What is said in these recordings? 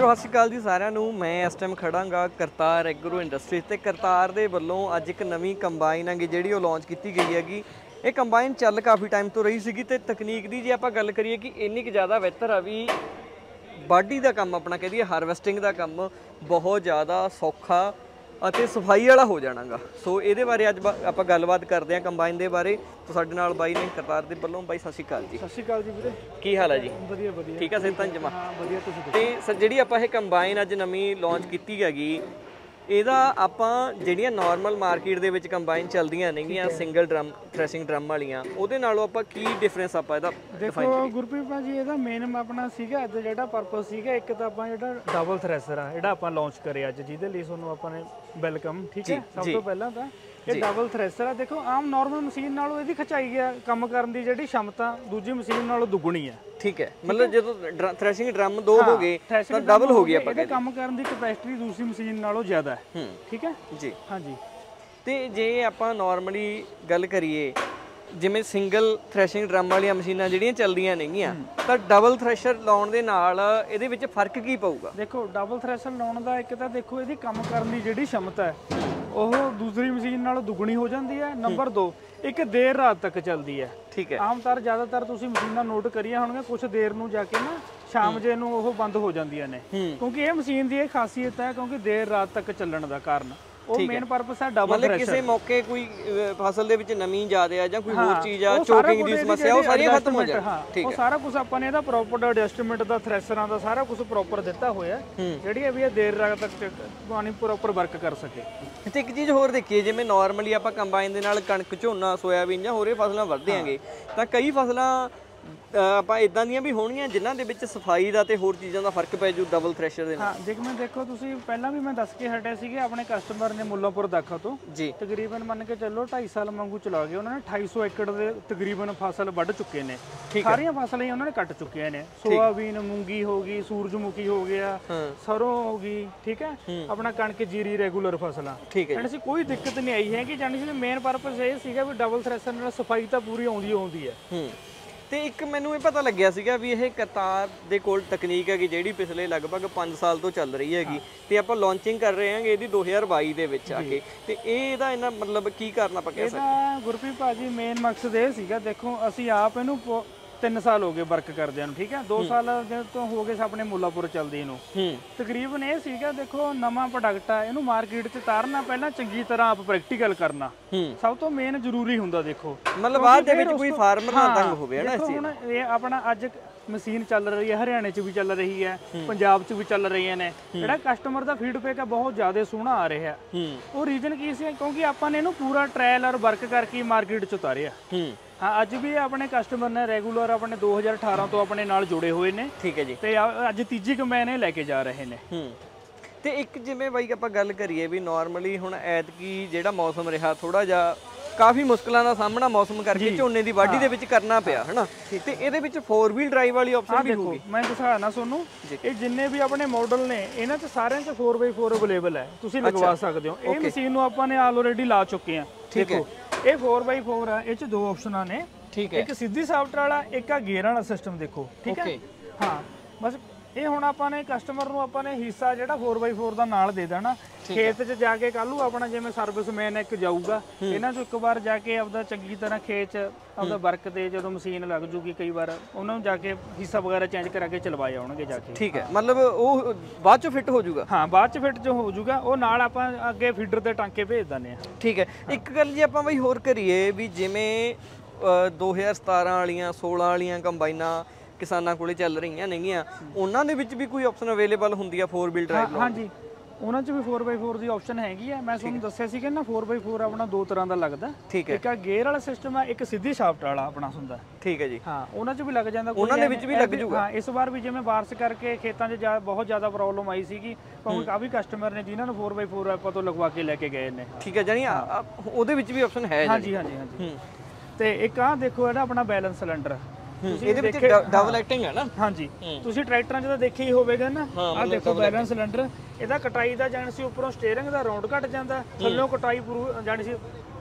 ਵੀਰੋ ਸਤਿ ਸ਼੍ਰੀ ਅਕਾਲ ਜੀ ਸਾਰਿਆਂ ਨੂੰ। ਮੈਂ ਇਸ ਟਾਈਮ ਖੜਾਂਗਾ ਕਰਤਾਰ ਐਗਰੋ ਇੰਡਸਟਰੀਜ਼ ਤੇ। ਕਰਤਾਰ ਦੇ ਵੱਲੋਂ ਅੱਜ ਇੱਕ ਨਵੀਂ ਕੰਬਾਈਨ ਹੈਗੀ ਜਿਹੜੀ ਉਹ ਲਾਂਚ ਕੀਤੀ ਗਈ ਹੈਗੀ। ਇਹ ਕੰਬਾਈਨ ਚੱਲ ਕਾਫੀ ਟਾਈਮ ਤੋਂ ਰਹੀ ਸੀਗੀ ਤੇ ਤਕਨੀਕ ਦੀ ਜੇ ਆਪਾਂ ਗੱਲ ਕਰੀਏ ਕਿ ਇੰਨੀ ਕੁ ਜ਼ਿਆਦਾ ਬਿਹਤਰ ਆ ਵੀ ਬਾਡੀ ਦਾ ਕੰਮ ਆਪਣਾ ਕਹਦੀਏ ਹਾਰਵੈਸਟਿੰਗ ਦਾ ਕੰਮ ਬਹੁਤ ਜ਼ਿਆਦਾ ਸੌਖਾ ਅਤੇ ਸਫ਼ਾਈ ਵਾਲਾ ਹੋ ਜਾਣਾਗਾ। ਸੋ ਇਹਦੇ ਬਾਰੇ ਅੱਜ ਆਪਾਂ ਗੱਲਬਾਤ ਕਰਦੇ ਹਾਂ ਕੰਬਾਈਨ ਦੇ ਬਾਰੇ। ਤਾਂ ਸਾਡੇ ਨਾਲ ਬਾਈ ਨੇ ਕਰਤਾਰ ਦੇ ਵੱਲੋਂ। ਬਾਈ ਸਤਿ ਸ਼੍ਰੀ ਅਕਾਲ ਜੀ। ਸਤਿ ਸ਼੍ਰੀ ਅਕਾਲ ਜੀ ਵੀਰੇ। ਕੀ ਹਾਲ ਹੈ ਜੀ? ਵਧੀਆ ਵਧੀਆ। ਠੀਕ ਆ ਸਿਹਤਾਂ ਜਮਾ? ਹਾਂ ਵਧੀਆ ਤੁਸੀਂ ਤੇ ਸਰ ਜਿਹੜੀ ਆਪਾਂ ਇਹ ਕੰਬਾਈਨ ਅੱਜ ਨਵੀਂ ਲਾਂਚ ਕੀਤੀ ਹੈਗੀ ਇਹਦਾ ਆਪਾਂ ਜਿਹੜੀਆਂ ਨਾਰਮਲ ਮਾਰਕੀਟ ਦੇ ਵਿੱਚ ਕੰਬਾਈਨ ਚੱਲਦੀਆਂ ਨੇਗੀਆਂ ਸਿੰਗਲ ਡਰਮ ਥ੍ਰੈਸ਼ਿੰਗ ਡਰਮ ਵਾਲੀਆਂ ਉਹਦੇ ਨਾਲੋਂ ਆਪਾਂ ਕੀ ਡਿਫਰੈਂਸ ਆਪਾਂ ਇਹਦਾ ਦੇਖੋ ਗੁਰਪ੍ਰੀਤ ਭਾਜੀ ਇਹਦਾ ਮੇਨ ਆਪਣਾ ਸੀਗਾ ਅੱਜ ਜਿਹੜਾ ਪਰਪਸ ਸੀਗਾ ਇੱਕ ਤਾਂ ਆਪਾਂ ਜਿਹੜਾ ਡਬਲ ਥ੍ਰੈਸ਼ਰ ਆ ਜਿਹੜਾ ਆਪਾਂ ਲਾਂਚ ਕਰਿਆ ਅੱਜ ਜਿਹਦੇ ਲਈ ਤੁਹਾਨੂੰ ਆਪਾਂ ਨੇ ਵੈਲਕਮ ਠੀਕ ਹੈ ਸਭ ਤੋਂ ਪਹਿਲਾਂ ਤਾਂ ਇਹ ਡਬਲ ਥ੍ਰੈਸ਼ਰ ਆ ਦੇਖੋ ਆਮ ਨਾਰਮਲ ਮਸ਼ੀਨ ਨਾਲੋਂ ਇਹਦੀ ਖਚਾਈ ਆ ਕੰਮ ਕਰਨ ਦੀ ਜਿਹੜੀ ਸ਼ਮਤਾ ਦੂਜੀ ਮਸ਼ੀਨ ਨਾਲੋਂ ਦੁੱਗਣੀ ਆ। ਠੀਕ ਹੈ। ਮਤਲਬ ਜਦੋਂ ਥ੍ਰੈਸ਼ਿੰਗ ਡਰਮ ਦੋ ਹੋ ਗਏ ਤਾਂ ਡਬਲ ਹੋ ਗਈ ਆਪਾਂ ਇਹਦੇ ਕੰਮ ਕਰਨ ਦੀ ਕਪੈਸਿਟੀ ਦੂਸਰੀ ਮਸ਼ੀਨ ਨਾਲੋਂ ਜ਼ਿਆਦਾ ਹੈ। ਹੂੰ। ਠੀਕ ਹੈ? ਜੀ। ਹਾਂਜੀ। ਤੇ ਜੇ ਆਪਾਂ ਨਾਰਮਲੀ ਗੱਲ ਕਰੀਏ ਜਿਵੇਂ ਸਿੰਗਲ ਥ੍ਰੈਸ਼ਿੰਗ ਡਰਮ ਵਾਲੀਆਂ ਮਸ਼ੀਨਾਂ ਜਿਹੜੀਆਂ ਚੱਲਦੀਆਂ ਨੇਗੀਆਂ ਤਾਂ ਡਬਲ ਥ੍ਰੈਸ਼ਰ ਲਾਉਣ ਦੇ ਨਾਲ ਇਹਦੇ ਵਿੱਚ ਫ਼ਰਕ ਕੀ ਪਊਗਾ? ਦੇਖੋ ਡਬਲ ਥ੍ਰੈਸ਼ਰ ਲਾਉਣ ਦਾ ਇੱਕ ਤਾਂ ਦੇਖੋ ਇਹਦੀ ਕੰਮ ਕਰਨ ਦੀ ਜਿਹੜੀ ਸ਼ਮਤਾ ਹੈ ਉਹ ਦੂਸਰੀ ਮਸ਼ੀਨ ਨਾਲੋਂ ਦੁੱਗਣੀ ਹੋ ਜਾਂਦੀ ਹੈ ਨੰਬਰ 2 ਇੱਕ ਦੇਰ ਰਾਤ ਤੱਕ ਚੱਲਦੀ ਹੈ। ਠੀਕ ਹੈ। ਆਮ ਤੌਰ ਜ਼ਿਆਦਾਤਰ ਤੁਸੀਂ ਮਸ਼ੀਨਾਂ ਨੋਟ ਕਰੀਆਂ ਹੋਣਗੀਆਂ ਕੁਝ ਦੇਰ ਨੂੰ ਜਾ ਕੇ ਨਾ ਸ਼ਾਮ ਜੇ ਨੂੰ ਉਹ ਬੰਦ ਹੋ ਜਾਂਦੀਆਂ ਨੇ। ਕਿਉਂਕਿ ਇਹ ਮਸ਼ੀਨ ਦੀ ਇਹ ਖਾਸੀਅਤ ਹੈ ਕਿਉਂਕਿ ਦੇਰ ਰਾਤ ਤੱਕ ਚੱਲਣ ਦਾ ਕਾਰਨ। ਉਹ ਮੇਨ ਪਰਪਸ ਹੈ ਡਬਲ ਮਤਲਬ ਕਿਸੇ ਮੌਕੇ ਕੋਈ ਫਸਲ ਦੇ ਵਿੱਚ ਨਮੀ ਜ਼ਿਆਦਾ ਆ ਜਾਂ ਕੋਈ ਹੋਰ ਚੀਜ਼ ਆ ਚੋਕਿੰਗ ਦੀ ਸਮੱਸਿਆ ਉਹ ਸਾਰੀਆਂ ਖਤਮ ਹੋ ਜਾਣ। ਹਾਂ, ਠੀਕ ਉਹ ਸਾਰਾ ਕੁਝ ਆਪਾਂ ਨੇ ਇਹਦਾ ਪ੍ਰੋਪਰ ਐਡਜਸਟਮੈਂਟ ਦਾ ਥ੍ਰੈਸ਼ਰਾਂ ਦਾ ਸਾਰਾ ਕੁਝ ਪ੍ਰੋਪਰ ਦਿੱਤਾ ਹੋਇਆ ਹੈ, ਜਿਹੜੀ ਹੈ ਵੀ ਇਹ ਦੇਰ ਰਾਤ ਤੱਕ ਪਾਣੀ ਪ੍ਰੋਪਰ ਵਰਕ ਕਰ ਸਕੇ। ਤੇ ਇੱਕ ਚੀਜ਼ ਹੋਰ ਦੇਖੀਏ ਜਿਵੇਂ ਨਾਰਮਲੀ ਆਪਾਂ ਕੰਬਾਈਨ ਦੇ ਨਾਲ ਕਣਕ ਝੋਨਾ ਸੋਇਆਬੀਨ ਜਾਂ ਹੋਰੇ ਫਸਲਾਂ ਵਰਦੇ ਆਂਗੇ ਤਾਂ ਕਈ ਫਸਲਾਂ ਆਪਾਂ ਇਦਾਂ ਦੀਆਂ ਵੀ ਹੋਣਗੀਆਂ ਜਿਨ੍ਹਾਂ ਦੇ ਵਿੱਚ ਸਫ਼ਾਈ ਦਾ ਤੇ ਹੋਰ ਚੀਜ਼ਾਂ ਦਾ ਫ਼ਰਕ ਪੈ ਜੂ ਡਬਲ ਥ੍ਰੈਸ਼ਰ ਦੇ ਨਾਲ। ਹਾਂ ਜਿਵੇਂ ਦੇਖੋ ਤੁਸੀਂ ਪਹਿਲਾਂ ਵੀ ਮੈਂ ਦੱਸ ਕੇ ਹਟਿਆ ਸੀਗੇ ਆਪਣੇ ਕਸਟਮਰ ਨੇ ਮੁੱਲਾਂਪੁਰ ਦਾਖਾ ਤੋਂ। ਜੀ। ਤਕਰੀਬਨ ਮੰਨ ਕੇ ਚੱਲੋ 2.5 ਸਾਲ ਵਾਂਗੂ ਚਲਾ ਗਏ ਉਹਨਾਂ ਨੇ 250 ਏਕੜ ਦੇ ਤਕਰੀਬਨ ਫਸਲ ਵੱਢ ਚੁੱਕੇ ਨੇ। ਸਾਰੀਆਂ ਫਸਲਾਂ ਹੀ ਉਹਨਾਂ ਨੇ ਕੱਟ ਚੁੱਕੀਆਂ ਨੇ। ਸੋਆਬੀਨ ਮੂੰਗੀ ਹੋ ਗਈ ਸੂਰਜਮੁਖੀ ਹੋ ਗਿਆ ਸਰੋਂ ਹੋ ਗਈ ਠੀਕ ਹੈ? ਆਪਣਾ ਕਣਕ ਜੀਰੀ ਰੈਗੂਲਰ ਫਸਲਾਂ। ਠੀਕ ਹੈ ਸੀ ਕੋਈ ਦਿੱਕਤ ਨਹੀਂ ਆਈ ਹੈ ਕਿ ਜਾਣੀ ਸੀ ਮੇਨ ਪਰਪਸ ਇਹ ਸੀਗਾ ਵੀ ਡਬਲ ਥ੍ਰੈਸ਼ਰ ਨਾਲ ਸਫ਼ਾਈ ਤਾਂ ਪੂਰੀ ਆਉਂਦੀ ਆਉਂਦੀ ਹੈ। ਹੂੰ। ਤੇ ਇੱਕ ਮੈਨੂੰ ਇਹ ਪਤਾ ਲੱਗਿਆ ਸੀਗਾ ਵੀ ਇਹ ਕਤਾਰ ਦੇ ਕੋਲ ਤਕਨੀਕ ਹੈਗੀ ਜਿਹੜੀ ਪਿਛਲੇ ਲਗਭਗ 5 ਸਾਲ ਤੋਂ ਚੱਲ ਰਹੀ ਹੈਗੀ ਤੇ ਆਪਾਂ ਲਾਂਚਿੰਗ ਕਰ ਰਹੇ ਹਾਂਗੇ ਇਹਦੀ 2022 ਦੇ ਵਿੱਚ ਆ ਕੇ। ਤੇ ਇਹ ਇਹਦਾ ਇਹਨਾਂ ਮਤਲਬ ਕੀ ਕਾਰਨ ਆਪਾਂ ਕਹਿ ਸਕਦੇ ਇਹਦਾ ਗੁਰਪ੍ਰੀਤ ਭਾਜੀ ਮੇਨ ਮਕਸਦ ਇਹ ਸੀਗਾ ਦੇਖੋ ਅਸੀਂ ਆਪ ਇਹਨੂੰ 3 ਸਾਲ ਹੋ ਗਏ ਵਰਕ ਕਰਦਿਆਂ ਨੂੰ ਠੀਕ ਹੈ? 2 ਸਾਲ ਜਦੋਂ ਤੋਂ ਹੋ ਗਏ ਆਪਣੇ ਮੁੱਲਾਪੁਰ ਚੱਲਦੀ ਨੂੰ। ਹੂੰ। ਤਕਰੀਬਨ ਇਹ ਸੀਗਾ ਦੇਖੋ ਨਵਾਂ ਪ੍ਰੋਡਕਟ ਆ ਇਹਨੂੰ ਮਾਰਕੀਟ 'ਚ ਤਾਰਨਾ ਪਹਿਲਾਂ ਚੰਗੀ ਤਰ੍ਹਾਂ ਆਪ ਪ੍ਰੈਕਟੀਕਲ ਕਰਨਾ। ਹੂੰ। ਸਭ ਤੋਂ ਮੇਨ ਜ਼ਰੂਰੀ ਹੁੰਦਾ ਦੇਖੋ। ਮਤਲਬ ਬਾਅਦ ਦੇ ਵਿੱਚ ਕੋਈ ਫਾਰਮਰ ਨਾ ਤੰਗ ਹੋਵੇ ਇਸ ਚੀਜ਼ ਹੁਣ ਇਹ ਆਪਣਾ ਅੱਜ ਮਸ਼ੀਨ ਚੱਲ ਰਹੀ ਹੈ ਹਰਿਆਣੇ 'ਚ ਵੀ ਚੱਲ ਰਹੀ ਹੈ ਪੰਜਾਬ 'ਚ ਵੀ ਚੱਲ ਰਹੀਆਂ ਨੇ। ਜਿਹੜਾ ਕਸਟਮਰ ਦਾ ਫੀਡਬੈਕ ਹੈ ਬਹੁਤ ਜ਼ਿਆਦਾ ਸੋਹਣਾ ਆ ਰਿਹਾ। ਉਹ ਰੀਜ਼ਨ ਕੀ ਸੀ? ਕਿਉਂਕਿ ਆਪਾਂ ਨੇ ਇਹਨੂੰ ਪੂਰਾ ਟ੍ਰਾਇਲ ਔਰ ਵਰਕ ਕਰਕੇ ਮਾਰਕੀਟ 'ਚ ਉਤਾਰਿਆ। ਹੂੰ। ਅੱਜ ਵੀ ਆਪਣੇ ਕਸਟਮਰ ਨੇ ਰੈਗੂਲਰ ਆਪਣੇ 2018 ਤੋਂ ਆਪਣੇ ਨਾਲ ਜੁੜੇ ਹੋਏ ਨੇ। ਠੀਕ ਹੈ ਜੀ। ਤੇ ਅੱਜ ਤੀਜੀ ਕਮੈਨ ਇਹ ਲੈ ਕੇ ਜਾ ਰਹੇ ਨੇ। ਤੇ ਇੱਕ ਜਿਵੇਂ ਬਾਈ ਆਪਾਂ ਗੱਲ ਕਰੀਏ ਵੀ ਨਾਰਮਲੀ ਹੁਣ ਐਤਕੀ ਜਿਹੜਾ ਮੌਸਮ ਰਿਹਾ ਥੋੜਾ ਜਿਹਾ ਕਾਫੀ ਮੁਸ਼ਕਲਾਂ ਦਾ ਸਾਹਮਣਾ ਮੌਸਮ ਕਰਕੇ ਝੋਨੇ ਦੀ ਵਾਢੀ ਦੇ ਵਿੱਚ ਕਰਨਾ ਪਿਆ ਹਨਾ? ਤੇ ਇਹਦੇ ਵਿੱਚ 4 ਵੀਲ ਡਰਾਈਵ ਵਾਲੀ ਆਪਸ਼ਨ ਵੀ ਹੋਊਗੀ। ਮੈਂ ਦਿਖਾਣਾ ਤੁਹਾਨੂੰ ਇਹ ਜਿੰਨੇ ਵੀ ਆਪਣੇ ਮਾਡਲ ਨੇ ਇਹਨਾਂ 'ਚ ਸਾਰਿਆਂ 'ਚ 4x4 ਅਵੇਲੇਬਲ ਹੈ। ਤੁਸੀਂ ਲਗਵਾ ਸਕਦੇ ਹੋ। ਇਹ ਮਸ਼ੀਨ ਨੂੰ ਆਪਾਂ ਨੇ ਆਲਰੇਡੀ ਲਾ ਚੁੱਕੇ ਆ ਦੇਖੋ ਇਹ 4x4 ਆ ਇਹ 'ਚ ਦੋ ਆਪਸ਼ਨਾਂ ਨੇ। ਠੀਕ ਇੱਕ ਸਿੱਧੀ ਸਾਫਟ ਵਾਲਾ ਇੱਕ ਆ ਗੇਅਰ ਵਾਲਾ ਸਿਸਟਮ ਦੇਖੋ। ਠੀਕ ਹੈ. ਹਾਂ ਬਸ ਇਹ ਹੁਣ ਆਪਾਂ ਨੇ ਕਸਟਮਰ ਨੂੰ ਆਪਾਂ ਨੇ ਹਿੱਸਾ ਜਿਹੜਾ 4x4 ਦਾ ਨਾਲ ਦੇ ਦੇਣਾ। ਖੇਤ 'ਚ ਜਾ ਕੇ ਕੱਲੂ ਆਪਣਾ ਜਿਵੇਂ ਸਰਵਿਸਮੈਨ ਇੱਕ ਜਾਊਗਾ ਇਹਨਾਂ 'ਚੋਂ ਇੱਕ ਵਾਰ ਜਾ ਕੇ ਆਪਦਾ ਚੰਗੀ ਤਰ੍ਹਾਂ ਖੇਤ 'ਚ ਆਪਦਾ ਵਰਕ ਤੇ ਜਦੋਂ ਮਸ਼ੀਨ ਲੱਗ ਜੂਗੀ ਕਈ ਵਾਰ ਉਹਨਾਂ ਨੂੰ ਜਾ ਕੇ ਹਿੱਸਾ ਵਗੈਰਾ ਚੇਂਜ ਕਰਾ ਕੇ ਚਲਵਾਏ ਆਉਣਗੇ ਜਾ ਕੇ। ਠੀਕ ਹੈ ਮਤਲਬ ਉਹ ਬਾਅਦ ਚ ਫਿੱਟ ਹੋ ਜਾਊਗਾ ਹਾਂ ਬਾਅਦ 'ਚ ਫਿੱਟ 'ਚ ਹੋ ਜਾਊਗਾ ਉਹ ਨਾਲ ਆਪਾਂ ਅੱਗੇ ਫੀਡਰ ਤੇ ਟਾਂਕੇ ਭੇਜ ਦਿੰਦੇ ਆ ਠੀਕ ਹੈ ਇੱਕ ਗੱਲ ਜੇ ਆਪਾਂ ਬਈ ਹੋਰ ਕਰੀਏ ਵੀ ਜਿਵੇਂ ਅ, 2017 ਵਾਲੀਆਂ 16 ਵਾਲੀਆਂ ਕੰਬਾਈਨਾਂ ਕਿਸਾਨਾਂ ਕੋਲੇ ਚੱਲ ਰਹੀਆਂ ਨੇਗੀਆਂ ਉਹਨਾਂ ਦੇ ਵਿੱਚ ਵੀ ਕੋਈ ਆਪਸ਼ਨ ਅਵੇਲੇਬਲ ਹੁੰਦੀ ਆ 4 ਵੀਲ ਡਰਾਈਵ ਹਾਂਜੀ ਉਹਨਾਂ 'ਚ ਵੀ 4x4 ਦੀ ਆਪਸ਼ਨ ਹੈਗੀ ਆ। ਮੈਂ ਤੁਹਾਨੂੰ ਦੱਸਿਆ ਸੀ ਕਿ ਨਾ 4x4 ਆਪਣਾ ਦੋ ਤਰ੍ਹਾਂ ਦਾ ਲੱਗਦਾ। ਠੀਕ ਹੈ। ਇੱਕ ਆ ਗੇਅਰ ਵਾਲਾ ਸਿਸਟਮ ਆ ਇੱਕ ਸਿੱਧੀ ਸ਼ਾਫਟ ਵਾਲਾ ਆਪਣਾ ਹੁੰਦਾ। ਠੀਕ ਹੈ ਜੀ। ਹਾਂ ਉਹਨਾਂ 'ਚ ਵੀ ਲੱਗ ਜਾਂਦਾ ਉਹਨਾਂ ਦੇ ਵਿੱਚ ਵੀ ਲੱਗ ਜੂਗਾ। ਹਾਂ ਇਸ ਵਾਰ ਵੀ ਜਿਵੇਂ ਬਾਰਿਸ਼ ਕਰਕੇ ਖੇਤਾਂ 'ਚ ਬਹੁਤ ਜ਼ਿਆਦਾ ਪ੍ਰੋਬਲਮ ਆਈ ਸੀਗੀ ਕਿਉਂਕਿ ਕਾਫੀ ਕਸਟਮਰ ਨੇ ਜਿਨ੍ਹਾਂ ਨੂੰ 4x4 ਆਪਾਂ ਤੋਂ ਲਗਵਾ ਕੇ ਲੈ ਕੇ ਗਏ ਨੇ। ਠੀਕ ਹੈ ਜਾਨੀ ਉਹਦੇ ਵਿੱਚ ਵੀ ਆਪਸ਼ਨ ਹੈ ਹਾਂਜੀ ਹਾਂਜੀ ਹਾਂਜੀ। ਤੇ ਇੱਕ ਆ ਦੇਖੋ ਇਹਦਾ ਆਪਣਾ ਬੈਲੈਂਸ ਸਿਲੰਡਰ ਇਹਦੇ ਵਿੱਚ ਡਬਲ ਐਕਟਿੰਗ ਹੈ ਨਾ। ਹਾਂਜੀ। ਤੁਸੀਂ ਟਰੈਕਟਰਾਂ 'ਚ ਤਾਂ ਦੇਖਿਆ ਹੀ ਹੋਵੇਗਾ ਨਾ। ਆ ਦੇਖੋ ਬੈਲੈਂਸ ਸਿਲੰਡਰ। ਇਹਦਾ ਕਟਾਈ ਦਾ ਜਾਣ ਸੀ ਉੱਪਰੋਂ ਸਟੀਅਰਿੰਗ ਦਾ ਰਾਉਂਡ ਘਟ ਜਾਂਦਾ। ਥੱਲੋਂ ਕਟਾਈ ਪੂਰੀ ਜਾਣੀ ਸੀ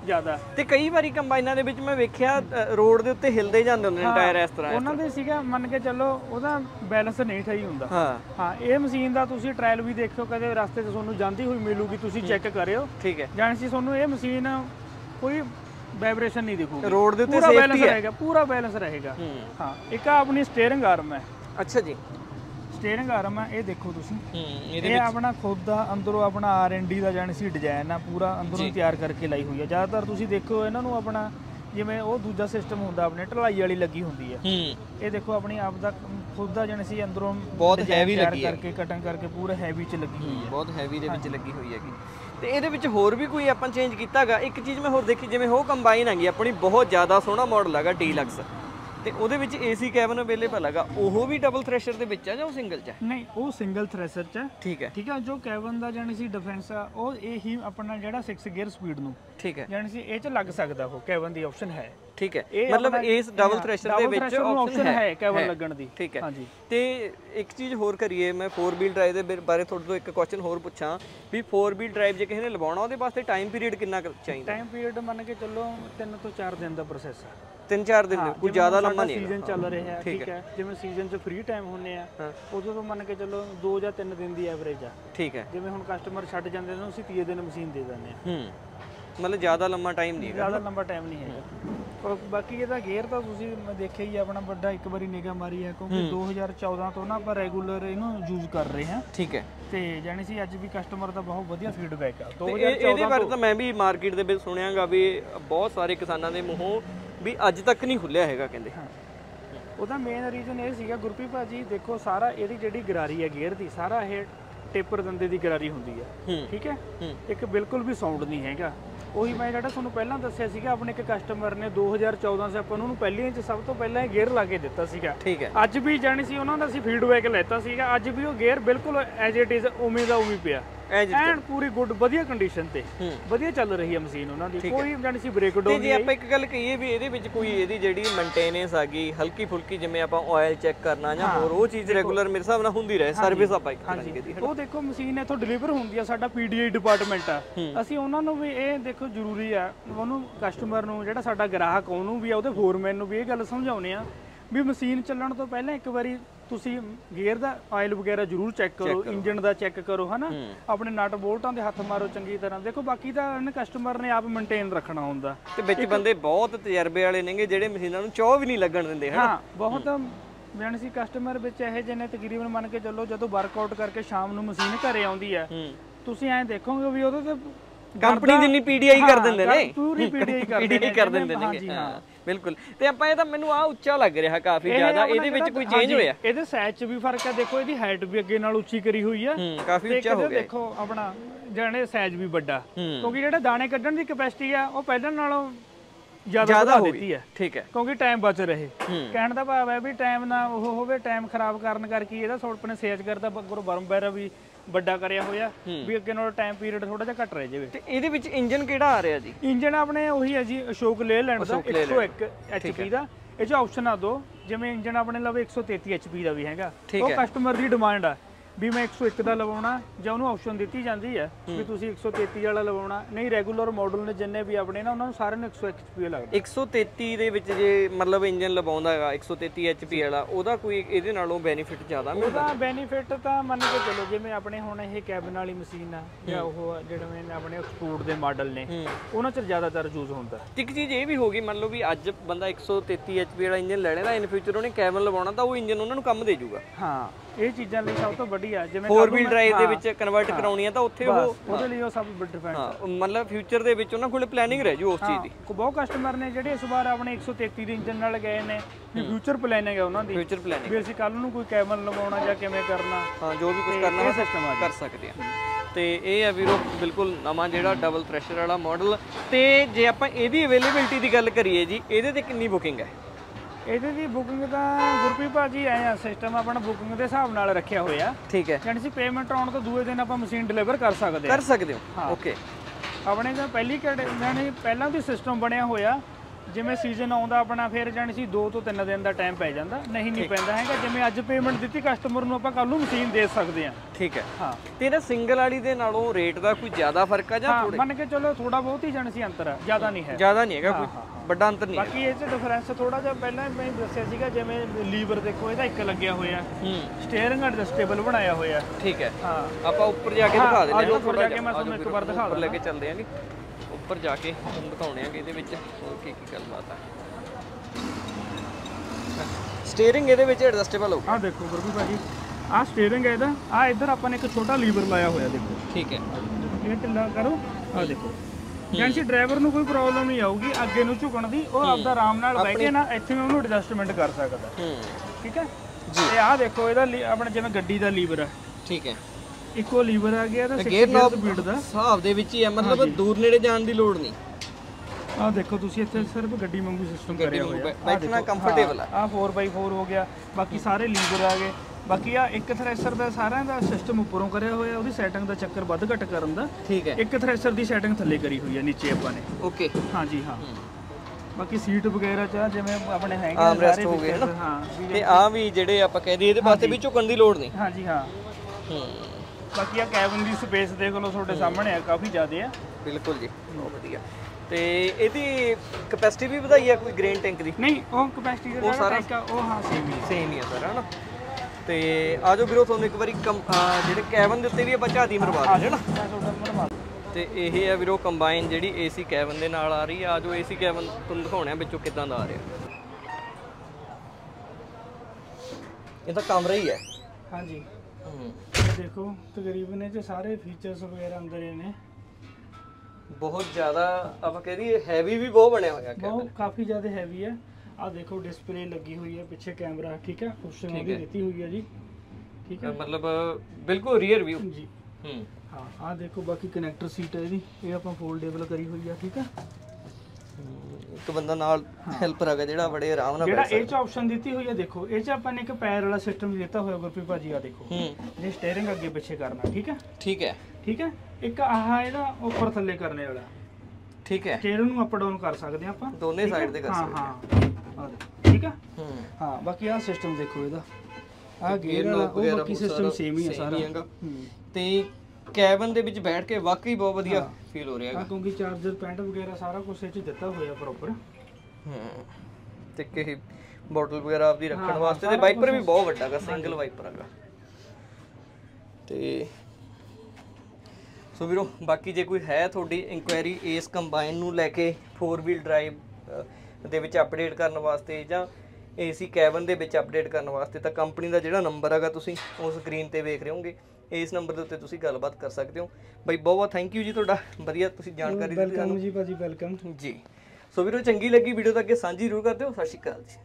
ਜ਼ਿਆਦਾ। ਤੇ ਕਈ ਵਾਰੀ ਕੰਬਾਈਨਾਂ ਦੇ ਵਿੱਚ ਮੈਂ ਵੇਖਿਆ ਰੋਡ ਦੇ ਉੱਤੇ ਹਿਲਦੇ ਜਾਂਦੇ ਹੁੰਦੇ ਨੇ ਟਾਇਰ ਇਸ ਤਰ੍ਹਾਂ ਉਹਨਾਂ ਦੇ ਸੀਗਾ ਮੰਨ ਕੇ ਚੱਲੋ ਉਹਦਾ ਬੈਲੈਂਸ ਨਹੀਂ ਸਹੀ ਹੁੰਦਾ। ਹਾਂ। ਹਾਂ ਇਹ ਮਸ਼ੀਨ ਦਾ ਤੁਸੀਂ ਟ੍ਰਾਇਲ ਵੀ ਦੇਖਿਓ ਕਦੇ ਰਸਤੇ 'ਚ ਤੁਹਾਨੂੰ ਜਾਂਦੀ ਹੋਈ ਮਿਲੂਗੀ ਤੁਸੀਂ ਚੈੱਕ ਕਰਿਓ। ਠੀਕ ਹੈ। ਜਾਣੀ ਸੀ ਤੁਹਾਨੂੰ ਇਹ ਮਸ਼ੀਨ ਕੋਈ ਵਾਈਬ੍ਰੇਸ਼ਨ ਨਹੀਂ ਦਿਖੂਗੀ। ਰੋਡ ਦੇ ਉੱਤੇ ਸੇਫਟੀ ਹੈ। ਪੂਰਾ ਬੈਲੈਂਸ ਰਹੇਗਾ। ਹੂੰ। ਇੱਕ ਆ ਆਪਣੀ ਸਟੀਅਰਿੰਗ ਆਰਮ ਹੈ। ਅੱਛਾ ਜੀ। ਸਟੀਅਰਿੰਗ ਆਰਮ ਹੈ ਇਹ ਦੇਖੋ ਤੁਸੀਂ। ਇਹ ਆਪਣਾ ਖੁਦ ਦਾ ਅੰਦਰੋਂ ਆਪਣਾ ਆਰ&ਡੀ ਦਾ ਜਾਣੀ ਸੀ ਡਿਜ਼ਾਈਨ ਆ ਪੂਰਾ ਅੰਦਰੋਂ ਤਿਆਰ ਕਰਕੇ ਲਾਈ ਹੋਈ ਹੈ ਜ਼ਿਆਦਾਤਰ ਤੁਸੀਂ ਦੇਖੋ ਇਹਨਾਂ ਨੂੰ ਆਪਣਾ ਜਿਵੇਂ ਉਹ ਦੂਜਾ ਸਿਸਟਮ ਹੁੰਦਾ ਆਪਣੇ ਢਲਾਈ ਵਾਲੀ ਲੱਗੀ ਹੁੰਦੀ ਹੈ। ਇਹ ਦੇਖੋ ਆਪਣੀ ਆਪ ਦਾ ਖੁਦ ਦਾ ਜਾਣੀ ਸੀ ਅੰਦਰੋਂ ਬਹੁਤ ਤਿਆਰ ਲੱਗੀ ਹੈ। ਕਰਕੇ ਕਟਿੰਗ ਕਰਕੇ ਪੂਰਾ ਹੈਵੀ ਚ ਲੱਗੀ ਹੋਈ ਹੈ ਬਹੁਤ ਹੈਵੀ ਦੇ ਵਿੱਚ ਲੱਗੀ ਹੋਈ ਹੈਗੀ। ਤੇ ਇਹਦੇ ਵਿੱਚ ਹੋਰ ਵੀ ਕੋਈ ਆਪਾਂ ਚੇਂਜ ਕੀਤਾਗਾ? ਇੱਕ ਚੀਜ਼ ਮੈਂ ਹੋਰ ਦੇਖੀ ਜਿਵੇਂ ਉਹ ਕੰਬਾਈਨ ਹੈਗੀ ਆਪਣੀ ਬਹੁਤ ਜ਼ਿਆਦਾ ਸੋਹਣਾ ਮਾਡਲ ਹੈਗਾ ਡੀਲਕਸ ਤੇ ਉਹਦੇ ਵਿੱਚ ਏਸੀ ਕੈਬਨ ਅਵੇਲੇਬਲ ਹੈਗਾ ਉਹ ਵੀ ਡਬਲ ਥ੍ਰੈਸ਼ਰ ਦੇ ਵਿੱਚ ਆ ਜਾਂ ਉਹ ਸਿੰਗਲ ਚ ਹੈ ਨਹੀਂ ਉਹ ਸਿੰਗਲ ਥ੍ਰੈਸ਼ਰ ਚ ਹੈ ਠੀਕ ਹੈ। ਠੀਕ ਹੈ ਜੋ ਕੈਬਨ ਦਾ ਜਾਣੀ ਸੀ ਡਿਫੈਂਸ ਆ ਉਹ ਇਹ ਹੀ ਆਪਣਾ ਜਿਹੜਾ 6 ਗੇਅਰ ਸਪੀਡ ਨੂੰ। ਠੀਕ ਹੈ। ਜਾਣੀ ਸੀ ਇਹ ਚ ਲੱਗ ਸਕਦਾ ਉਹ ਕੈਬਨ ਦੀ ਆਪਸ਼ਨ ਹੈ। ਠੀਕ ਹੈ। ਮਤਲਬ ਇਸ ਡਬਲ ਹਾਂ, ਥ੍ਰੈਸ਼ਰ ਦੇ ਵਿੱਚ ਆਪਸ਼ਨ ਹੈ। ਹੈ ਕੈਬਨ ਲੱਗਣ ਦੀ। ਠੀਕ ਹੈ। ਹਾਂਜੀ। ਤੇ ਇੱਕ ਚੀਜ਼ ਹੋਰ ਕਰੀਏ ਮੈਂ 4 ਵੀਲ ਡਰਾਈਵ ਦੇ ਬਾਰੇ ਤੁਹਾਡੇ ਤੋਂ ਇੱਕ ਕੁਐਸਚਨ ਹੋਰ ਪੁੱਛਾਂ ਵੀ 4 ਵੀਲ ਡਰਾਈਵ ਜੇ ਕਿਸੇ ਨੇ ਲਵਾਉਣਾ ਉਹਦੇ ਵਾਸਤੇ ਟਾਈਮ ਪੀਰੀਅਡ ਕਿੰਨਾ ਚਾਹੀਦਾ? ਟਾਈਮ ਪੀਰੀਅਡ ਮੰਨ ਕੇ ਚੱਲੋ 3 ਤੋਂ 4 ਦਿਨ ਦਾ ਪ੍ਰੋਸੈਸ ਹੈ 3-4 ਦਿਨ ਕੋਈ ਜ਼ਿਆਦਾ ਲੰਮਾ ਨਹੀਂ ਸੀਜ਼ਨ ਚੱਲ ਰਿਹਾ ਹੈ ਠੀਕ ਹੈ। ਜਿਵੇਂ ਸੀਜ਼ਨ 'ਚ ਫ੍ਰੀ ਟਾਈਮ ਹੁੰਨੇ ਆ ਹਾਂ। ਉਦੋਂ ਤੋਂ ਮੰਨ ਕੇ ਚੱਲੋ 2 ਜਾਂ 3 ਦਿਨ ਦੀ ਐਵਰੇਜ ਆ। ਠੀਕ ਹੈ। ਜਿਵੇਂ ਹੁਣ ਕਸਟਮਰ ਛੱਡ ਜਾਂਦੇ ਨੇ ਅਸੀਂ 30 ਦਿਨ ਮਸ਼ੀਨ ਦੇ ਦਿੰਦੇ ਆ। ਹੂੰ। ਮਤਲਬ ਜ਼ਿਆਦਾ ਲੰਮਾ ਟਾਈਮ ਨਹੀਂ ਹੈਗਾ ਜ਼ਿਆਦਾ ਲੰਬਾ ਟਾਈਮ ਨਹੀਂ ਔਰ ਬਾਕੀ ਇਹਦਾ ਗੇਅਰ ਤਾਂ ਤੁਸੀਂ ਮੈਂ ਦੇਖਿਆ ਹੀ ਆਪਣਾ ਵੱਡਾ ਇੱਕ ਵਾਰੀ ਨਿਗਾਹ ਮਾਰੀ ਹੈ। ਕਿਉਂਕਿ 2014 ਤੋਂ ਨਾ ਆਪਾਂ ਰੈਗੂਲਰ ਇਹਨੂੰ ਯੂਜ਼ ਕਰ ਰਹੇ ਹਾਂ। ਠੀਕ ਹੈ। ਤੇ ਜਾਣੀ ਸੀ ਅੱਜ ਵੀ ਕਸਟਮਰ ਦਾ ਬਹੁਤ ਵਧੀਆ ਫੀਡਬੈਕ ਆ। ਤੇ ਇਹ- ਇਹਦੇ ਬਾਰੇ ਤਾਂ ਮੈਂ ਵੀ ਮਾਰਕੀਟ ਦੇ ਵਿੱਚ ਸੁਣਿਆਗਾ ਵੀ ਬਹੁਤ ਸਾਰੇ ਕਿਸਾਨਾਂ ਦੇ ਮੂੰਹੋਂ ਵੀ ਅੱਜ ਤੱਕ ਨਹੀਂ ਖੁੱਲਿਆ ਹੈਗਾ ਕਹਿੰਦੇ। ਉਹਦਾ ਮੇਨ ਰੀਜ਼ਨ ਇਹ ਸੀਗਾ ਗੁਰਪ੍ਰੀਤ ਭਾਜੀ ਦੇਖੋ ਸਾਰਾ ਇਹਦੀ ਜਿਹੜੀ ਗਰਾਰੀ ਹੈ ਗੇਅਰ ਦੀ ਸਾਰਾ ਇਹ ਟੇਪਰ ਦੰਦੇ ਦੀ ਗਰਾਰੀ ਹੁੰਦੀ ਹੈ। ਠੀਕ ਹੂੰ। ਇੱਕ ਬਿਲਕੁਲ ਵੀ ਸਾਊਂਡ ਨਹੀਂ ਹੈਗਾ। ਉਹੀ ਮੈਂ ਜਿਹੜਾ ਤੁਹਾਨੂੰ ਪਹਿਲਾਂ ਦੱਸਿਆ ਸੀਗਾ ਆਪਣੇ ਇੱਕ ਕਸਟਮਰ ਨੇ 2014 ਸੇ ਆਪਾਂ ਨੂੰ ਉਹਨੂੰ ਪਹਿਲੀਆਂ ਚ ਸਭ ਤੋਂ ਪਹਿਲਾਂ ਇਹ ਗੇਅਰ ਲਾ ਕੇ ਦਿੱਤਾ ਸੀਗਾ। ਠੀਕ ਹੈ। ਅੱਜ ਵੀ ਜਾਣੀ ਸੀ ਉਹਨਾਂ ਦਾ ਅਸੀਂ ਫੀਡਬੈਕ ਲੈਤਾ ਸੀਗਾ ਅੱਜ ਵੀ ਉਹ ਗੇਅਰ ਬਿਲਕੁਲ ਐਜ ਇਟ ਇਜ਼ ਉਵੇਂ ਦਾ ਉਵੇਂ ਪਿਆ। ਐਨ ਪੂਰੀ ਗੁੱਡ ਵਧੀਆ ਕੰਡੀਸ਼ਨ ਤੇ। ਵਧੀਆ ਚੱਲ ਰਹੀ ਹੈ ਮਸ਼ੀਨ ਉਹਨਾਂ ਦੀ ਕੋਈ ਜਾਣੀ ਸੀ ਬ੍ਰੇਕ ਡਾਊਨ ਜੇ ਆਪਾਂ ਇੱਕ ਗੱਲ ਕਹੀਏ ਵੀ ਇਹਦੇ ਵਿੱਚ ਕੋਈ ਇਹਦੀ ਜਿਹੜੀ ਮੇਨਟੇਨੈਂਸ ਆਗੀ ਹਲਕੀ ਫੁਲਕੀ ਜਿਵੇਂ ਆਪਾਂ ਆਇਲ ਚੈੱਕ ਕਰਨਾ ਜਾਂ ਹੋਰ ਉਹ ਚੀਜ਼ ਰੈਗੂਲਰ ਮੇਰੇ ਹਿਸਾਬ ਨਾਲ ਹੁੰਦੀ ਰਹੇ ਸਰਵਿਸ ਆਪਾਂ ਇੱਕ ਤਰ੍ਹਾਂ ਦੀ ਉਹ ਦੇਖੋ ਮਸ਼ੀਨ ਇੱਥੋਂ ਡਿਲੀਵਰ ਹੁੰਦੀ ਆ ਸਾਡਾ ਪੀਡੀਆਈ ਡਿਪਾਰਟਮੈਂਟ ਆ। ਅਸੀਂ ਉਹਨਾਂ ਨੂੰ ਵੀ ਇਹ ਦੇਖੋ ਜ਼ਰੂਰੀ ਆ ਉਹਨੂੰ ਕਸਟਮਰ ਨੂੰ ਜਿਹੜਾ ਸਾਡਾ ਗ੍ਰਾਹਕ ਉਹਨੂੰ ਵੀ ਆ ਉਹਦੇ ਫੋਰਮੈਨ ਨੂੰ ਵੀ ਇਹ ਗੱਲ ਸਮਝਾਉਨੇ ਆ ਵੀ ਮਸ਼ੀਨ ਚੱਲਣ ਤੋਂ ਪਹਿਲਾਂ ਇੱਕ ਵਾਰੀ ਤੁਸੀਂ ਗੇਅਰ ਦਾ ਆਇਲ ਵਗੈਰਾ ਜ਼ਰੂਰ ਚੈੱਕ ਕਰੋ ਇੰਜਨ ਦਾ ਚੈੱਕ ਕਰੋ ਹਨਾ? ਆਪਣੇ ਨਟ ਬੋਲਟਾਂ ਦੇ ਹੱਥ ਮਾਰੋ ਚੰਗੀ ਤਰ੍ਹਾਂ। ਦੇਖੋ ਬਾਕੀ ਤਾਂ ਇਹਨੇ ਕਸਟਮਰ ਨੇ ਆਪ ਮੇਨਟੇਨ ਰੱਖਣਾ ਹੁੰਦਾ। ਤੇ ਵਿੱਚ ਬੰਦੇ ਬਹੁਤ ਤਜਰਬੇ ਵਾਲੇ ਨੇਗੇ ਜਿਹੜੇ ਮਸ਼ੀਨਾਂ ਨੂੰ ਚੌ ਵੀ ਨਹੀਂ ਲੱਗਣ ਦਿੰਦੇ ਹਨਾ? ਹਾਂ ਬਹੁਤ ਜਾਣੀ ਸੀ ਕਸਟਮਰ ਵਿੱਚ ਇਹੋ ਜਿਹੇ ਨੇ ਤਕਰੀਬਨ ਮੰਨ ਕੇ ਚੱਲੋ ਜਦੋਂ ਵਰਕਆਊਟ ਕਰਕੇ ਸ਼ਾਮ ਨੂੰ ਮਸ਼ੀਨ ਘਰੇ ਆਉਂਦੀ ਹੂੰ। ਤੁਸੀਂ ਐਂ ਦੇਖੋਗੇ ਵੀ ਉਹਦੇ ਤੇ ਕੰਪਨੀ ਜਿੰਨੀ ਪੀਡੀਆਈ ਕਰ ਦਿੰਦੇ ਨੇ। ਪੂਰੀ ਪੀਡੀਆਈ ਕਰ ਦਿੰਦੇ ਨੇ ਹਾਂ ਬਿਲਕੁਲ। ਤੇ ਆਪਾਂ ਇਹ ਤਾਂ ਮੈਨੂੰ ਆ ਉੱਚਾ ਲੱਗ ਰਿਹਾ ਕਾਫੀ ਜ਼ਿਆਦਾ। ਇਹਦੇ ਵਿੱਚ ਜਿਹੜਾ- ਕੋਈ ਚੇਂਜ ਹੋਇਆ? ਇਹਦੇ ਸਾਈਜ਼ 'ਚ ਵੀ ਫ਼ਰਕ ਹੈ। ਦੇਖੋ ਇਹਦੀ ਹਾਈਟ ਵੀ ਅੱਗੇ ਨਾਲ ਉੱਚੀ ਕਰੀ ਹੋਈ ਹੂੰ ਕਾਫੀ ਉੱਚਾ ਹੋ ਗਿਆ ਦੇਖੋ ਆਪਣਾ ਜਾਣੇ ਸਾਈਜ਼ ਵੀ ਵੱਡਾ। ਕਿਉਂਕਿ ਜਿਹੜੇ ਦਾਣੇ ਕੱਢਣ ਦੀ ਕਪੈਸਿਟੀ ਆ ਉਹ ਪਹਿਲਾਂ ਨਾਲੋਂ ਜ਼ਿਆਦਾ ਹੋ ਦਿੱਤੀ ਹੈ ਠੀਕ ਹੈ। ਕਿਉਂਕਿ ਟਾਈਮ ਬਚ ਰਹੇ। ਕਹਿਣ ਦਾ ਭਾਵ ਹੈ ਵੀ ਟਾਈਮ ਨਾ ਉਹ ਹੋਵੇ ਟਾਈਮ ਖਰਾਬ ਕਰਨ ਕਰਕੇ ਇਹਦਾ ਸੋਲਪ ਨੇ ਸੇਜ ਕਰਦਾ ਗੁਰੂ ਬਰਮਬੈਰਾ ਵੀ ਵੱਡਾ ਕਰਿਆ ਹੋਇਆ ਵੀ ਅੱਗੇ ਨਾਲੋਂ ਟਾਈਮ ਪੀਰੀਅਡ ਥੋੜਾ ਜਿਹਾ ਘੱਟ ਰਹਿ ਜਾਵੇ। ਤੇ ਇਹਦੇ ਵਿੱਚ ਇੰਜਨ ਕਿਹੜਾ ਆ ਰਿਹਾ ਜੀ? ਇੰਜਨ ਆਪਣੇ ਉਹੀ ਹੈ ਜੀ ਅਸ਼ੋਕ ਲੇਲੈਂਡ ਦਾ 101 ਐਚਪੀ ਦਾ। ਇਹ ਚ ਆਪਸ਼ਨ ਆ ਦੋ ਜਿਵੇਂ ਇੰਜਨ ਆਪਣੇ ਲਵੇ 133 ਐਚਪੀ ਦਾ ਵੀ ਹੈਗਾ। ਉਹ। ਕਸਟਮਰ ਦੀ ਡਿਮਾਂਡ ਆ। ਵੀ ਮੈਂ 101 ਦਾ ਲਵਾਉਣਾ ਜਾਂ ਉਹਨੂੰ ਆਪਸ਼ਨ ਦਿੱਤੀ ਜਾਂਦੀ ਹੈ ਵੀ ਤੁਸੀਂ 133 ਵਾਲਾ ਲਵਾਉਣਾ। ਨਹੀਂ ਰੈਗੂਲਰ ਮਾਡਲ ਨੇ ਜਿੰਨੇ ਵੀ ਆਪਣੇ ਨਾ ਉਹਨਾਂ ਨੂੰ ਸਾਰਿਆਂ ਨੂੰ 101 ਐਚਪੀ ਲੱਗਦਾ। 133 ਦੇ ਵਿੱਚ ਜੇ ਮਤਲਬ ਇੰਜਨ ਲਵਾਉਂਦਾ ਹੈਗਾ 133 ਐਚਪੀ ਵਾਲਾ ਉਹਦਾ ਕੋਈ ਇਹਦੇ ਨਾਲੋਂ ਬੈਨੀਫਿਟ ਜ਼ਿਆਦਾ ਮਿਲਦਾ ਉਹਦਾ ਬੈਨੀਫਿਟ ਤਾਂ ਮੰਨ ਕੇ ਚੱਲੋ ਜਿਵੇਂ ਆਪਣੇ ਹੁਣ ਇਹ ਕੈਬਨ ਵਾਲੀ ਮਸ਼ੀਨ ਆ ਜਾਂ ਉਹ ਜਿਹੜੇ ਆਪਣੇ ਐਕਸਪੋਰਟ ਦੇ ਮਾਡਲ ਨੇ ਹੂੰ। ਉਹਨਾਂ 'ਚ ਜ਼ਿਆਦਾਤਰ ਯੂਜ਼ ਹੁੰਦਾ। ਇੱਕ ਚੀਜ਼ ਇਹ ਵੀ ਹੋਗੀ ਮੰਨ ਲਓ ਵੀ ਅੱਜ ਬੰਦਾ 133 ਐਚਪੀ ਵਾਲਾ ਇੰਜਨ ਲੈਣਾ ਤਾਂ ਇਨ ਫਿਊਚਰ ਉਹਨੇ ਕੈਬਨ ਲਵਾਉਣਾ ਤਾਂ ਉਹ ਇੰਜਨ ਉਹਨਾਂ ਨੂੰ ਕੰਮ ਦੇ ਜਾਊਗਾ ਹਾਂ। ਇਹ ਚੀਜ਼ਾਂ ਲਈ ਸਭ ਤੋਂ ਵਧੀਆ ਜਿਵੇਂ 4 ਵੀਲ ਡਰਾਈਵ ਦੇ ਵਿੱਚ ਕਨਵਰਟ ਕਰਾਉਣੀ ਹੈ ਤਾਂ ਉੱਥੇ ਉਹ ਉਹਦੇ ਲਈ ਉਹ ਸਭ ਡਿਫੈਂਸ ਹਾਂ ਮਤਲਬ ਫਿਊਚਰ ਦੇ ਵਿੱਚ ਉਹਨਾਂ ਕੋਲੇ ਪਲੈਨਿੰਗ ਰਹਿ ਜੂ ਉਸ ਚੀਜ਼ ਦੀ। ਬਹੁਤ ਕਸਟਮਰ ਨੇ ਜਿਹੜੇ ਇਸ ਵਾਰ ਆਪਣੇ 133 ਦੇ ਇੰਜਨ ਨਾਲ ਗਏ ਨੇ ਵੀ ਫਿਊਚਰ ਪਲੈਨਿੰਗ ਹੈ ਉਹਨਾਂ ਦੀ। ਫਿਊਚਰ ਪਲੈਨਿੰਗ ਵੀ ਅਸੀਂ ਕੱਲ ਨੂੰ ਕੋਈ ਕੈਬਨ ਲਵਾਉਣਾ ਜਾਂ ਕਿਵੇਂ ਕਰਨਾ। ਹਾਂ ਜੋ ਵੀ ਕੁਝ ਕਰਨਾ ਹੈ ਸਿਸਟਮ ਕਰ ਸਕਦੇ ਆ ਤੇ ਇਹ ਆ ਵੀਰੋ ਬਿਲਕੁਲ ਨਵਾਂ ਜਿਹੜਾ ਡਬਲ ਥ੍ਰੈਸ਼ਰ ਵਾਲਾ ਮਾਡਲ ਤੇ ਜੇ ਆਪਾਂ ਇਹਦੀ ਅਵੇਲੇਬਿਲਟੀ ਦੀ ਗੱਲ ਕਰੀਏ ਜੀ ਇਹਦੇ ਤੇ ਕਿੰਨੀ ਬੁਕਿੰਗ ਹੈ? ਇਹਦੇ ਦੀ ਬੁਕਿੰਗ ਤਾਂ ਗੁਰਪ੍ਰੀਤ ਭਾਜੀ ਐ ਆ ਸਿਸਟਮ ਆਪਣਾ ਬੁਕਿੰਗ ਦੇ ਹਿਸਾਬ ਨਾਲ ਰੱਖਿਆ ਹੋਇਆ। ਠੀਕ ਹੈ। ਯਾਨੀ ਸੀ ਪੇਮੈਂਟ ਆਉਣ ਤੋਂ ਦੂਏ ਦਿਨ ਆਪਾਂ ਮਸ਼ੀਨ ਡਿਲੀਵਰ ਕਰ ਸਕਦੇ ਕਰ ਸਕਦੇ ਹੋ। ਓਕੇ ਆਪਣੇ ਤਾਂ ਪਹਿਲੀ ਯਾਨੀ ਪਹਿਲਾਂ ਵੀ ਸਿਸਟਮ ਬਣਿਆ ਹੋਇਆ। ਜਿਵੇਂ ਸੀਜ਼ਨ ਆਉਂਦਾ ਆਪਣਾ ਫਿਰ ਜਾਣੀ ਸੀ 2 ਤੋਂ 3 ਦਿਨ ਦਾ ਟਾਈਮ ਪੈ ਜਾਂਦਾ। ਨਹੀਂ ਨਹੀਂ ਪੈਂਦਾ ਹੈਗਾ। ਜਿਵੇਂ ਅੱਜ ਪੇਮੈਂਟ ਦਿੱਤੀ ਕਸਟਮਰ ਨੂੰ ਆਪਾਂ ਕੱਲ ਨੂੰ ਮਸ਼ੀਨ ਦੇ ਸਕਦੇ ਹਾਂ। ਠੀਕ ਹੈ। ਹਾਂ। ਤੇ ਇਹਦਾ ਸਿੰਗਲ ਵਾਲੀ ਦੇ ਨਾਲੋਂ ਰੇਟ ਦਾ ਕੋਈ ਜ਼ਿਆਦਾ ਫ਼ਰਕ ਆ ਜਾਂ ਹਾਂ ਮੰਨ ਕੇ ਚਲੋ ਥੋੜਾ ਬਹੁਤ ਹੀ ਜਾਣੀ ਸੀ ਅੰਤਰ ਆ ਜ਼ਿਆਦਾ ਨਹੀਂ ਹੈ। ਜ਼ਿਆਦਾ ਨਹੀਂ ਹੈਗਾ ਕੋਈ ਵੱਡਾ ਅੰਤਰ ਨਹੀਂ ਬਾਕੀ ਇਹ ਚ ਡਿਫਰੈਂਸ ਥੋੜਾ ਜਿਹਾ ਪਹਿਲਾਂ ਮੈਂ ਦੱਸਿਆ ਸੀਗਾ ਜਿਵੇਂ ਲੀਵਰ ਦੇਖੋ ਇਹਦਾ ਇੱਕ ਲੱਗਿਆ ਹੋਇਆ। ਹੂੰ। ਸਟੀਅਰਿੰਗ ਐਡਜਸਟੇਬਲ ਬਣਾਇਆ ਹੋਇਆ। ਠੀਕ ਹੈ। ਹਾਂ। ਆਪਾਂ ਉੱਪਰ ਜਾ ਕੇ ਦਿਖਾ ਦਿੰਦੇ ਹਾਂ ਉੱਪਰ ਜਾ ਕੇ ਮੈਂ। ਤੁਹਾਨੂੰ ਇੱਕ ਵਾਰ ਦਿਖਾ ਉੱਪਰ ਲੈ ਕੇ ਚੱਲਦੇ ਆਂਗੇ ਉੱਪਰ ਜਾ ਕੇ ਤੁਹਾਨੂੰ ਦਿਖਾਉਣੇ ਆਂਗੇ ਇਹਦੇ ਵਿੱਚ ਹੋਰ ਕੀ ਕੀ ਗੱਲਬਾਤ ਆ। ਸਟੀਅਰਿੰਗ ਇਹਦੇ ਵਿੱਚ ਐਡਜਸਟੇਬਲ ਹੋਊ ਆਹ ਦੇਖੋ ਗੁਰਪ੍ਰੀਤ ਭਾਜੀ ਆਹ ਸਟੀਅਰਿੰਗ ਹੈ ਇਹਦਾ। ਆਹ ਇੱਧਰ ਆਪਾਂ ਨੇ ਇੱਕ ਛੋਟਾ ਲੀਵਰ ਲਾਇਆ ਹੋਇਆ ਦੇਖੋ। ਠੀਕ ਹੈ। ਇਹ ਢਿੱਲਾ ਕਰੋ ਆਹ ਦੇਖੋ। ਜੈਂਸੀ ਡਰਾਈਵਰ ਨੂੰ ਕੋਈ ਪ੍ਰੋਬਲਮ ਨਹੀਂ ਆਊਗੀ ਅੱਗੇ ਨੂੰ ਝੁਕਣ ਦੀ ਉਹ ਆਪਦਾ ਆਰਾਮ ਨਾਲ ਬਹਿ ਕੇ ਨਾ ਇੱਥੇ ਵੀ ਉਹਨੂੰ ਐਡਜਸਟਮੈਂਟ ਕਰ ਸਕਦਾ। ਹੂੰ। ਠੀਕ ਹੈ? ਤੇ ਆਹ ਦੇਖੋ ਇਹਦਾ ਆਪਣੇ ਜਿਵੇਂ ਗੱਡੀ ਦਾ ਲੀਵਰ ਹੈ ਠੀਕ ਹੈ। ਇੱਕੋ ਲੀਵਰ ਆ ਗਿਆ ਗੇਅਰ 60 ਨੌਬ ਸਪੀਡ ਦਾ। ਹਿਸਾਬ ਦੇ ਵਿੱਚ ਹੀ ਹੈ ਮਤਲਬ ਦੂਰ ਨੇੜੇ ਜਾਣ ਦੀ ਲੋੜ ਨਹੀਂ। ਆਹ ਦੇਖੋ ਤੁਸੀਂ ਇੱਥੇ ਸਿਰਫ ਗੱਡੀ ਵਾਂਗੂ ਸਿਸਟਮ ਕਰਿਆ ਹੋਇਆ। ਬੈਠਣਾ comfortable ਆ। ਆ 4x4 ਹੋ ਗਿਆ। ਬਾਕੀ ਸਾਰੇ ਲੀਵਰ ਆ ਗਏ। ਬਾਕੀ ਆ ਇੱਕ ਥ੍ਰੈਸ਼ਰ ਦਾ ਸਾਰਿਆਂ ਦਾ ਸਿਸਟਮ ਉੱਪਰੋਂ ਕਰਿਆ ਹੋਇਆ ਉਹਦੀ ਸੈਟਿੰਗ ਦਾ ਚੱਕਰ ਵੱਧ ਘੱਟ ਕਰਨ ਦਾ। ਠੀਕ ਹੈ। ਇੱਕ ਥ੍ਰੈਸ਼ਰ ਦੀ ਸੈਟਿੰਗ ਥੱਲੇ ਕਰੀ ਹੋਈ ਹੈ ਨੀਚੇ ਆਪਾਂ ਨੇ। ਓਕੇ। ਹਾਂਜੀ ਹਾਂ। ਬਾਕੀ ਸੀਟ ਵਗੈਰਾ ਚ ਆ ਜਿਵੇਂ ਆਪਣੇ ਹੈਗੇ ਆਰਮ ਨੇ ਰੈਸਟ ਸਾਰੇ ਹੋ ਗਏ ਹਾਂ ਤੇ ਆ ਵੀ ਜਿਹੜੇ ਆਪਾਂ ਕਹਿ ਦਈਏ ਇਹਦੇ ਵਾਸਤੇ ਵੀ ਝੁਕਣ ਦੀ ਲੋੜ ਨਹੀਂ। ਹਾਂਜੀ ਹਾਂ। ਹੂੰ। ਬਾਕੀ ਆ ਕੈਬਨ ਦੀ ਸਪੇਸ ਦੇਖ ਲਓ ਤੁਹਾਡੇ ਸਾਹਮਣੇ ਆ ਕਾਫੀ ਜ਼ਿਆਦਾ ਆ। ਬਿਲਕੁਲ ਜੀ ਬਹੁਤ ਵਧੀਆ। ਤੇ ਇਹਦੀ ਕਪੈਸਿਟੀ ਵੀ ਵਧਾਈ ਹੈ ਕੋਈ ਗ੍ਰੇਨ ਟੈਂਕ ਦੀ? ਨਹੀਂ ਉਹ ਕਪੈਸਿਟੀ ਦਾ ਸਾਰਾ- ਟੈਂਕ ਆ ਉਹ ਹਾਂ ਸੇਮ ਹੀ ਸੇਮ ਹੀ ਹੈ ਸਰ ਹਨਾ? ਤੇ ਆਜੋ ਵੀਰੋ ਤੁਹਾਨੂੰ ਇੱਕ ਵਾਰੀ ਜਿਹੜੇ ਕੈਬਨ ਦੇ ਉੱਤੇ ਵੀ ਆਪਾਂ ਝਾਤੀ ਮਰਵਾ ਦਿੰਦੇ ਹਾਂ ਨਾ ਮੈਂ ਤੁਹਾਡਾ ਮਰਵਾ ਤੇ ਇਹ ਹੈ ਵੀਰੋ ਕੰਬਾਈਨ ਜਿਹੜੀ ਏਸੀ ਕੈਬਨ ਦੇ ਨਾਲ ਆ ਰਹੀ ਆ। ਆਜੋ ਏਸੀ ਕੈਬਨ ਤੁਹਾਨੂੰ ਦਿਖਾਉਣਾ ਵਿੱਚੋਂ ਕਿਦਾਂ ਦਾ ਆ ਰਿਹਾ। ਇਹ ਤਾਂ ਕਮਰਾ ਹੀ ਹੈ ਹਾਂਜੀ। ਹੂੰ। ਦੇਖੋ ਤਕਰੀਬਨ ਇਹ ਚ ਸਾਰੇ ਫੀਚਰਸ ਵਗੈਰਾ ਅੰਦਰ ਹੀ ਨੇ। ਬਹੁਤ ਜ਼ਿਆਦਾ ਆਪਾਂ ਕਹਿ ਦਈਏ ਹੈਵੀ ਵੀ ਬਹੁਤ ਬਣਿਆ ਹੋਇਆ ਕੈਬਨ ਬਹੁਤ ਕਾਫੀ ਜ਼ਿਆਦਾ ਹੈਵੀ ਹੈ। ਆ ਦੇਖੋ ਡਿਸਪਲੇ ਲੱਗੀ ਹੋਈ ਹੈ ਪਿੱਛੇ ਕੈਮਰਾ ਠੀਕ ਹੈ? ਆਪਸ਼ਨ ਉਹਦੀ। ਦਿੱਤੀ ਹੋਈ ਹੈ ਜੀ। ਠੀਕ ਹੈ? ਮਤਲਬ ਬਿਲਕੁਲ ਰੀਅਰ ਵਿਊ ਜੀ। ਹੂੰ। ਹਾਂ ਆ ਦੇਖੋ ਬਾਕੀ ਕਨੈਕਟਰ ਸੀਟ ਹੈ ਇਹਦੀ। ਇਹ ਆਪਾਂ ਫੋਲਡੇਬਲ ਕਰੀ ਹੋਈ ਆ ਠੀਕ ਹੈ। ਇੱਕ ਬੰਦਾ ਨਾਲ ਹੈਲਪਰ ਹੈਗਾ ਜਿਹੜਾ ਬੜੇ ਆਰਾਮ ਨਾਲ ਜਿਹੜਾ ਇਹ ਚ ਆਪਸ਼ਨ ਦਿੱਤੀ ਹੋਈ ਹੈ ਦੇਖੋ ਇਹ ਚ ਆਪਾਂ ਨੇ ਇੱਕ ਪੈਰ ਵਾਲਾ ਸਿਸਟਮ ਦਿੱਤਾ ਹੋਇਆ ਗੁਰਪ੍ਰੀਤ ਭਾਜੀ ਆ ਦੇਖੋ। ਹੂੰ। ਜੇ ਸਟੀਅਰਿੰਗ ਅੱਗੇ ਪਿੱਛੇ ਕਰਨਾ ਠੀਕ ਹੈ? ਠੀਕ ਹੈ। ਠੀਕ ਹੈ? ਇੱਕ ਆਹ ਇਹਦਾ ਉੱਪਰ ਥੱਲੇ ਕਰਨੇ ਵਾਲਾ। ਠੀਕ ਹੈ। ਸਟੀਅਰਿੰਗ ਨੂੰ ਅਪ ਡਾਊਨ ਕਰ ਸਕਦੇ ਹਾਂ ਆਪਾਂ। ਦੋਨੇ ਸਾਈਡ ਤੇ ਕਰ ਹਾਂ ਸਕਦੇ ਹਾਂ। ਦੇਖੋ, ਠੀਕ ਹੈ? ਹੂੰ। ਹਾਂ ਬਾਕੀ ਆਹ ਸਿਸਟਮ ਦੇਖੋ ਇਹਦਾ। gear ਗੇਅਰ ਵਗੈਰਾ ਸਿਸਟਮ ਸੇਮ ਹੀ ਹੈ ਸਾਰਾ। ਹੀ। ਹੂੰ। ਤੇ ਕੈਬਨ ਦੇ ਵਿੱਚ ਬੈਠ ਕੇ ਵਾਕਈ ਬਹੁਤ ਵਧੀਆ ਫੀਲ ਹੋ ਰਿਹਾ ਹੈਗਾ। ਕਿਉਂਕਿ ਚਾਰਜਰ ਪੈਂਟ ਵਗੈਰਾ ਸਾਰਾ ਕੁਝ ਇਹ ਚ ਦਿੱਤਾ ਹੋਇਆ ਪ੍ਰੋਪਰ ਹੂੰ। ਤੇ ਕਿ ਬੋਟਲ ਵਗੈਰਾ ਆਪਦੀ ਹਾਂ, ਰੱਖਣ ਹਾਂ, ਵਾਸਤੇ ਤੇ ਵਾਈਪਰ ਵੀ ਬਹੁਤ ਵੱਡਾ ਹੈਗਾ ਸਿੰਗਲ ਵਾਈਪਰ ਹੈਗਾ। ਤੇ ਸੋ ਵੀਰੋ ਬਾਕੀ ਜੇ ਕੋਈ ਹੈ ਤੁਹਾਡੀ ਇਨਕੁਆਇਰੀ ਇਸ ਕੰਬਾਈਨ ਨੂੰ ਲੈ ਕੇ 4 ਵੀਲ ਡਰਾਈਵ ਦੇ ਵਿੱਚ ਅਪਡੇਟ ਕਰਨ ਵਾਸਤੇ ਜਾਂ ਏਸੀ ਕੈਬਨ ਦੇ ਵਿੱਚ ਅਪਡੇਟ ਕਰਨ ਵਾਸਤੇ ਤਾਂ ਕੰਪਨੀ ਦਾ ਜਿਹੜਾ ਨੰਬਰ ਹੈਗਾ ਤੁਸੀਂ ਉਹ ਸਕਰੀਨ ਤੇ ਵੇਖ ਰਹੇ ਹੋਗੇ ਇਸ ਨੰਬਰ ਦੇ ਉੱਤੇ ਤੁਸੀਂ ਗੱਲਬਾਤ ਕਰ ਸਕਦੇ ਹੋ। ਬਾਈ ਬਹੁਤ ਬਹੁਤ ਥੈਂਕ ਯੂ ਜੀ ਤੁਹਾਡਾ। ਵਧੀਆ ਤੁਸੀਂ ਜਾਣਕਾਰੀ ਦਿੱਤੀ ਵੈਲਕਮ ਜੀ ਭਾਜੀ ਵੈਲਕਮ ਜੀ। ਸੋ ਵੀਰੋ ਚੰਗੀ ਲੱਗੀ ਵੀਡੀਓ ਤਾਂ ਅੱਗੇ ਸਾਂਝੀ ਜ਼ਰੂਰ ਕਰ ਦਿਓ। ਸਤਿ ਸ਼੍ਰੀ ਅਕਾਲ ਜੀ।